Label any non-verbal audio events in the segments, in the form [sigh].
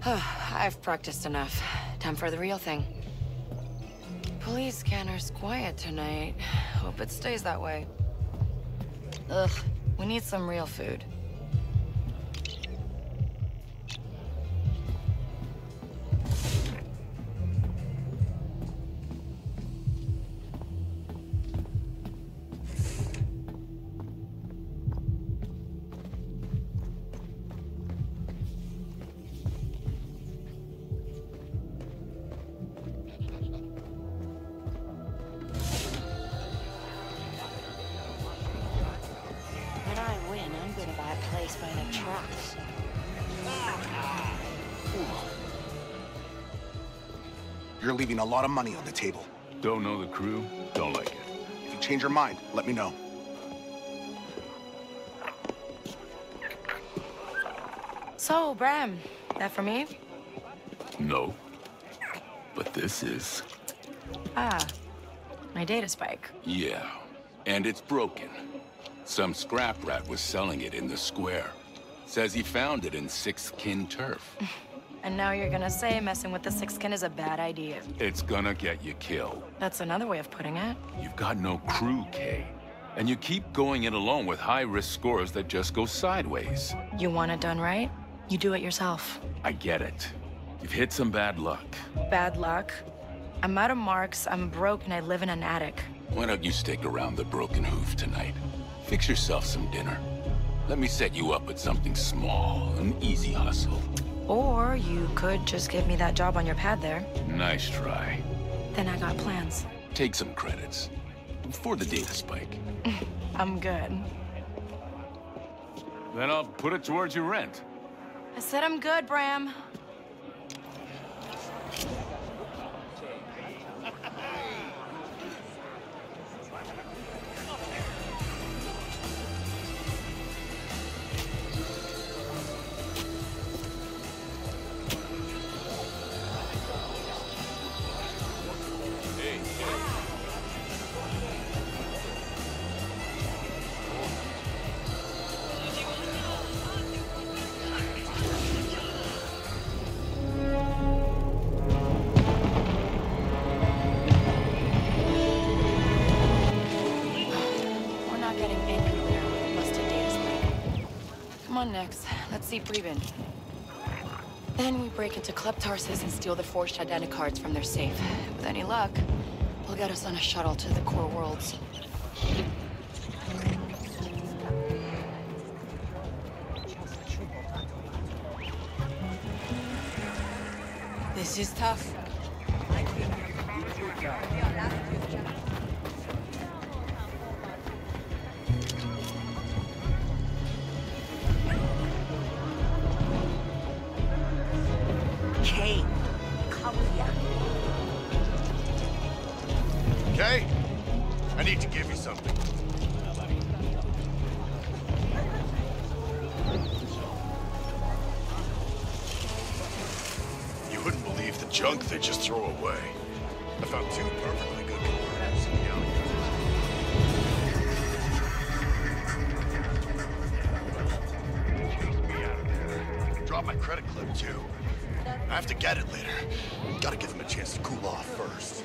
[sighs] I've practiced enough. Time for the real thing. Police scanner's quiet tonight. Hope it stays that way. Ugh, we need some real food. Win, I'm gonna buy a place by the trucks. You're leaving a lot of money on the table. Don't know the crew, don't like it. If you change your mind, let me know. So, Bram, that for me? No. But this is. Ah, my data spike. Yeah. And it's broken. Some scrap rat was selling it in the square. Says he found it in Sixth Kin turf. [laughs] And now you're gonna say messing with the six-kin is a bad idea. It's gonna get you killed. That's another way of putting it. You've got no crew, Kay. And you keep going it alone with high-risk scores that just go sideways. You want it done right? You do it yourself. I get it. You've hit some bad luck. Bad luck. I'm out of marks, I'm broke, and I live in an attic. Why don't you stick around the Broken Hoof tonight? Fix yourself some dinner. Let me set you up with something small, an easy hustle. Or you could just give me that job on your pad there. Nice try. Then I got plans. Take some credits. For the data spike. [laughs] I'm good. Then I'll put it towards your rent. I said I'm good, Bram. Come on, Nix. Let's see Preben. Then we break into Kleptarsis and steal the forged identicards from their safe. With any luck, they'll get us on a shuttle to the core worlds. This is tough. Okay? I need to give you something. You wouldn't believe the junk they just throw away. I found two perfectly good converters in the alley. Drop my credit clip, too. I have to get it later. Gotta give him a chance to cool off first.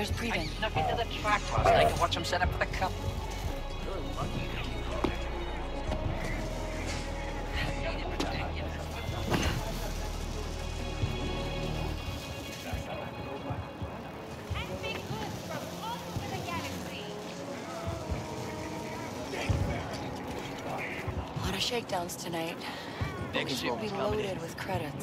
There's Preben. Snuck into the track last night to watch him set up for the cup. A lot of shakedowns tonight. Big These will be ship's in. loaded with credits.